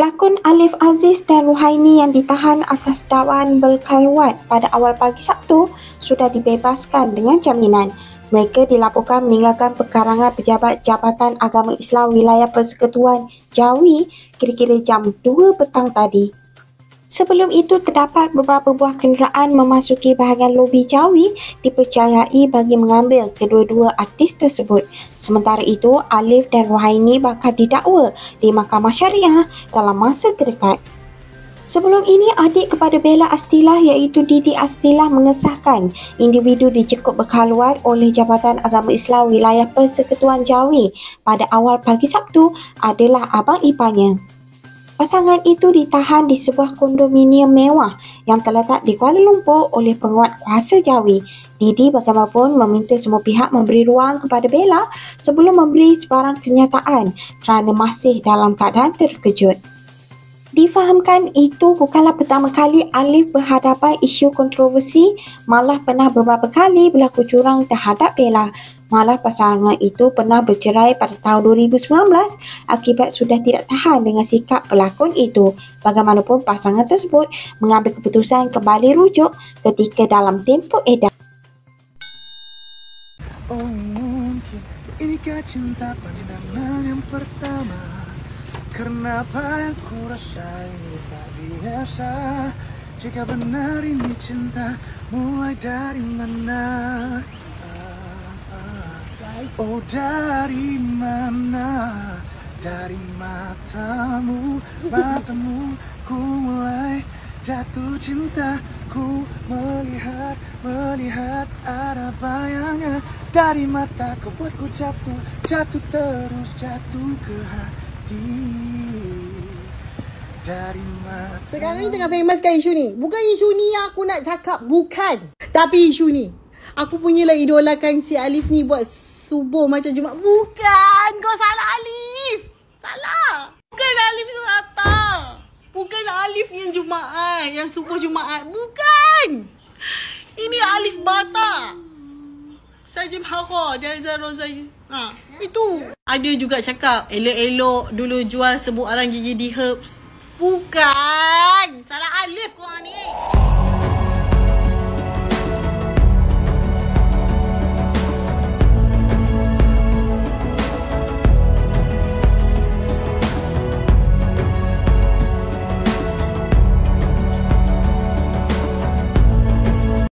Pelakon Alif Aziz dan Ruhaini yang ditahan atas dakwaan berkalwat pada awal pagi Sabtu sudah dibebaskan dengan jaminan. Mereka dilaporkan meninggalkan pekarangan pejabat Jabatan Agama Islam Wilayah Persekutuan Jawi kira-kira jam 2 petang tadi. Sebelum itu, terdapat beberapa buah kenderaan memasuki bahagian lobi Jawi dipercayai bagi mengambil kedua-dua artis tersebut. Sementara itu, Alif dan Ruhaini bakal didakwa di Mahkamah Syariah dalam masa terdekat. Sebelum ini, adik kepada Bella Astilah iaitu Didi Astilah mengesahkan individu dicekup berkhaluat oleh Jabatan Agama Islam Wilayah Persekutuan Jawi pada awal pagi Sabtu adalah abang iparnya. Pasangan itu ditahan di sebuah kondominium mewah yang terletak di Kuala Lumpur oleh penguat kuasa Jawi. Didi bagaimanapun meminta semua pihak memberi ruang kepada Bella sebelum memberi sebarang kenyataan kerana masih dalam keadaan terkejut. Difahamkan itu bukanlah pertama kali Alif berhadapan isu kontroversi, malah pernah beberapa kali berlaku curang terhadap Bella. Malah pasangan itu pernah bercerai pada tahun 2019 akibat sudah tidak tahan dengan sikap pelakon itu. Bagaimanapun pasangan tersebut mengambil keputusan kembali rujuk ketika dalam tempoh edan. Oh mungkin inikah cinta pandangan yang pertama Karena apa yang ku rasa ini tak biasa? Jika benar ini cinta mulai dari mana. Oh dari mana? Dari matamu Matamu ku mulai jatuh cinta. Ku melihat, melihat ada bayangnya Dari mata kau buatku jatuh Jatuh terus, jatuh ke hati Dari mata Sekarang ni tengah famous kan isu ni. Bukan isu ni yang aku nak cakap. Bukan. Tapi isu ni. Aku punyalah idolakan si Alif ni buat subuh macam Jumaat. Bukan. Kau salah Alif. Salah. Bukan Alif Selata. Bukan Alif yang Jumaat. Yang subuh Jumaat. Bukan. Ini Alif Bata. Najim Hara dan Zara Zai. Ha, itu. Ada juga cakap elok-elok dulu jual sebuah arang gigi di Herbs. Bukan. Salah alif korang ni.